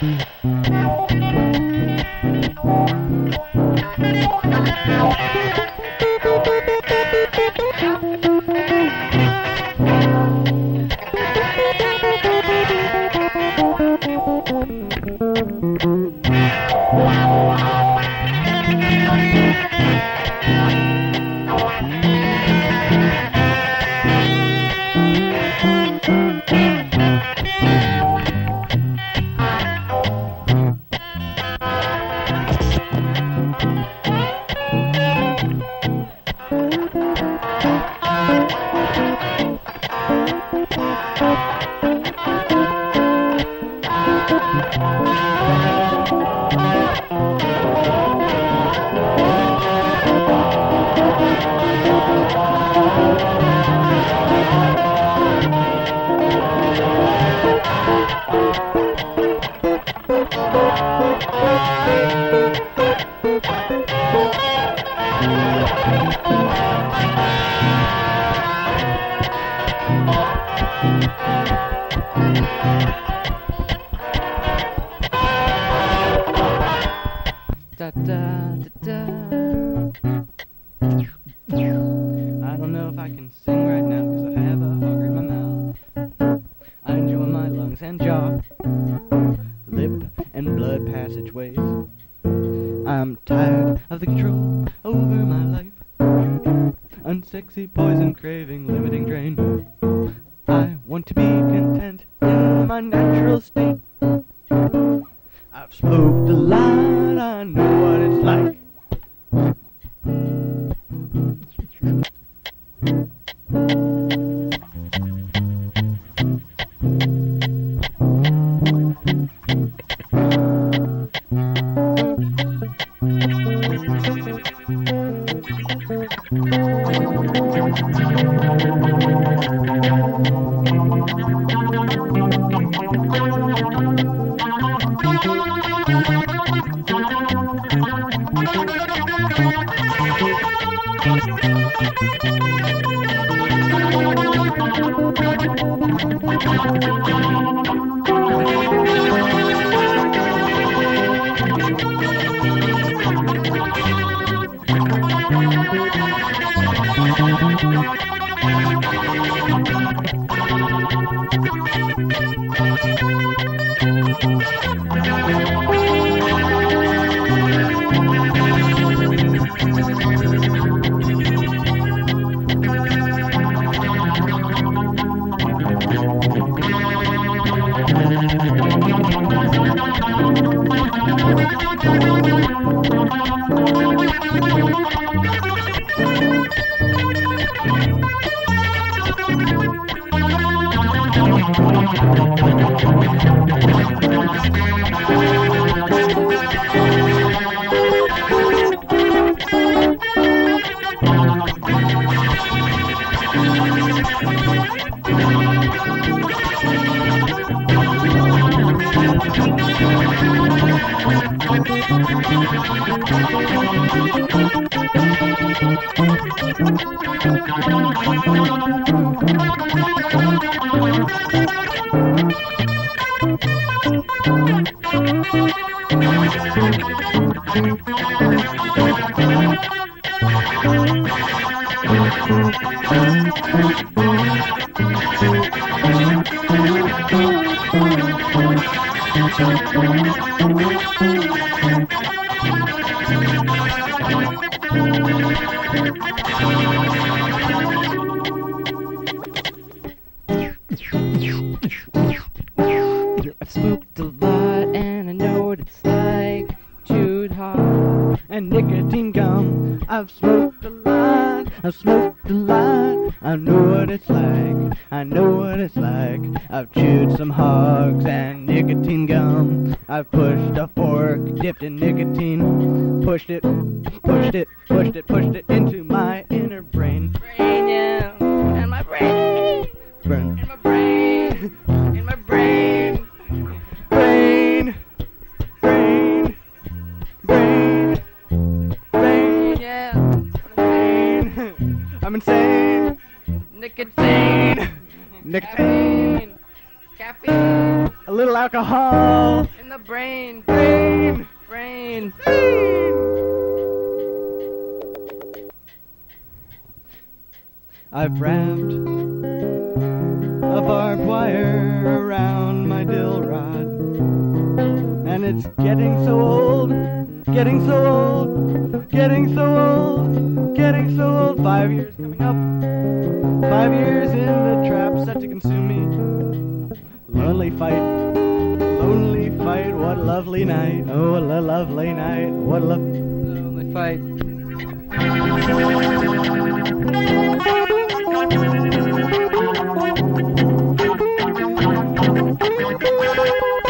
Thank da, Thank you. I've like. I've chewed some hogs and nicotine gum. I've pushed a fork dipped in nicotine. Pushed it, pushed it, pushed it, pushed it into my inner brain. brain, yeah. And my brain. Brain. In my brain. In my brain. Brain, brain, brain, brain, Yeah. brain. I'm insane. Nicotine. Nicotine, Caffeine. Caffeine. a little alcohol. In the brain. Brain, Brain. brain. I've wrapped a barbed wire around my dill rod, and it's getting so old, getting so old, getting so old, getting so old. Five years coming up, five years in the set to consume me. Lonely fight, lonely fight. What a lovely night! Oh, a lovely night! What a love. Lonely fight. Thank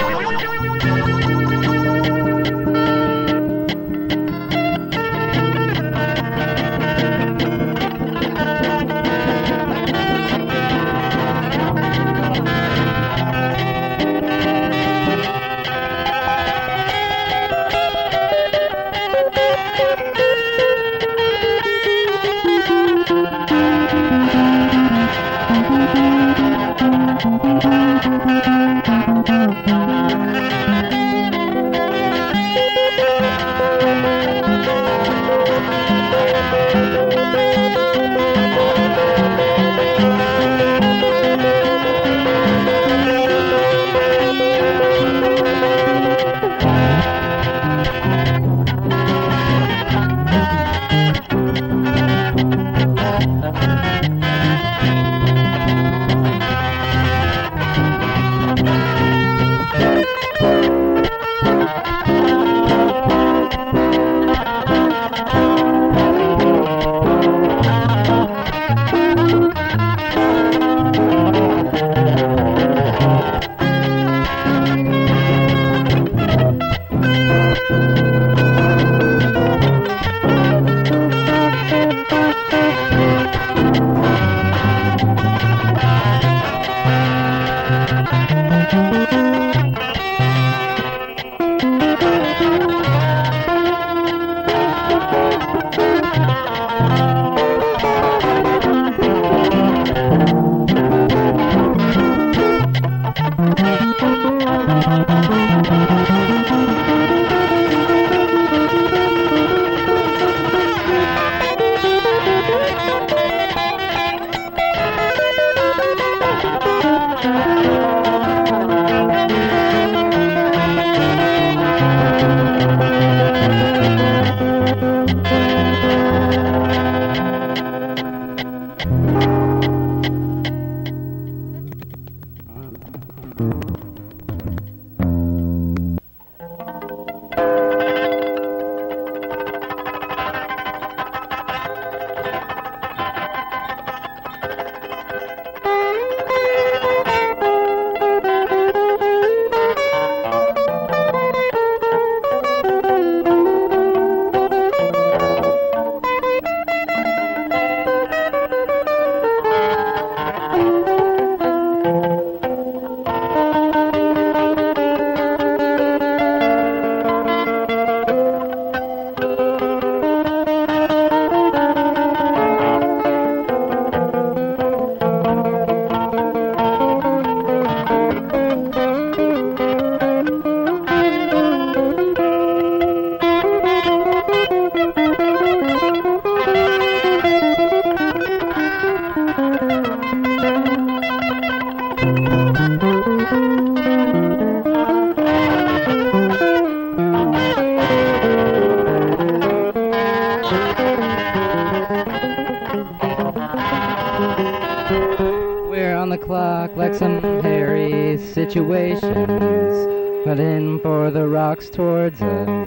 situations. Heading for the rocks towards a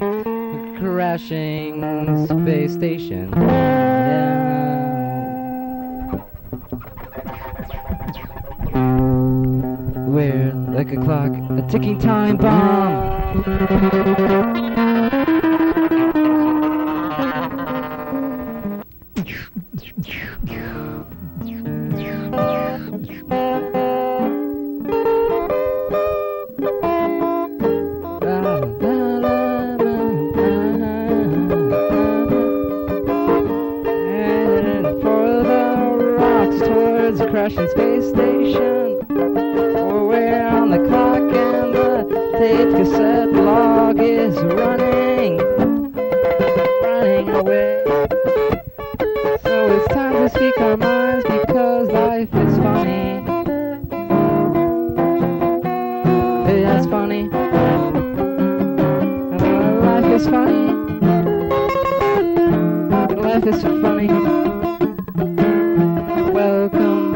crashing space station. Yeah. Ticking time bomb. Is funny. Life is so funny. Welcome.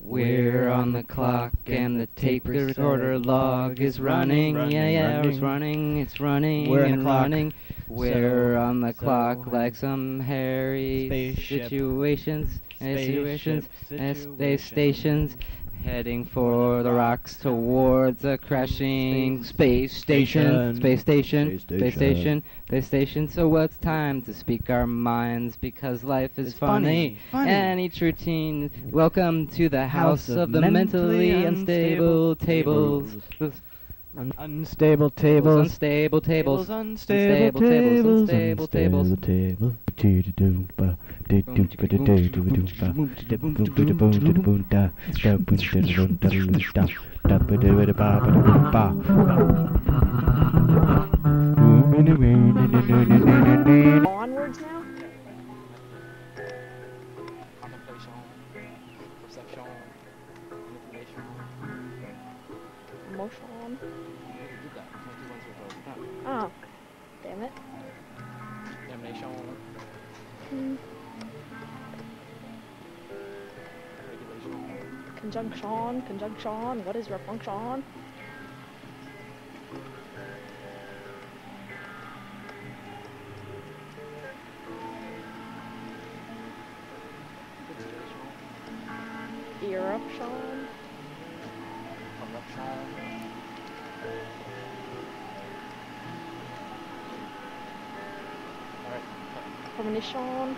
We're on the clock and the tape recorder log is running. running, Yeah, yeah, running. it's running. It's running. We're and running. We're on the so, clock like some hairy Spaceship. situations, and situations, and space eh, stations, heading for the rocks towards a crashing space station, Station. space station, Space station, space station. So it's time to speak our minds because life is funny, funny. and each routine. Welcome to the house, of, the mentally, unstable, tables. Un- unstable Tables, tables. unstable tables. unstable tables, tables, unstable tables. unstable tables. onwards now? Contemplation, perception, manipulation. Oh, damn it. Damnation. Hmm. Regulation. Conjunction, conjunction, what is your premonition,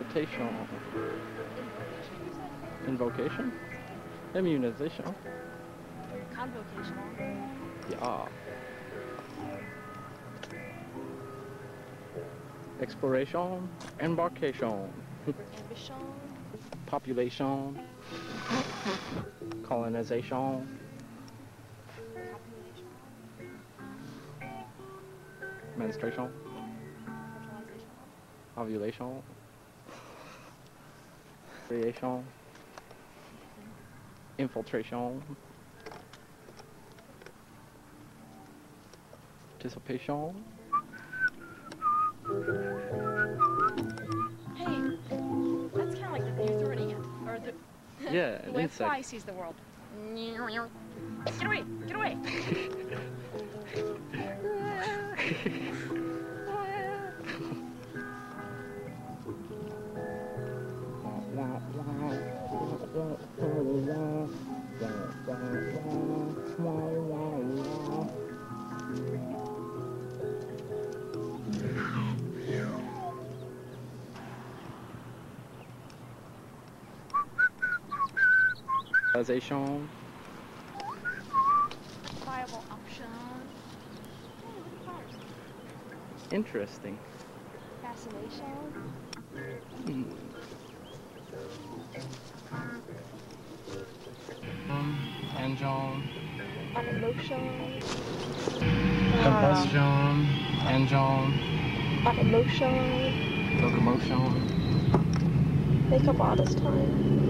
Invitation. Invocation? Immunization. convocation, Yeah. Exploration. Embarkation. ambition, Population. Colonization. Menstruation. fertilization, Ovulation. Creation. Infiltration. Participation. Hey, that's kind of like the you an or the Yeah, way insect. fly sees the world. Get away! Get away! Realization. Interesting. Fascination. Hmm. Engine. Automotion. Combustion. Engine. Automotion. Locomotion. Makeup artist time.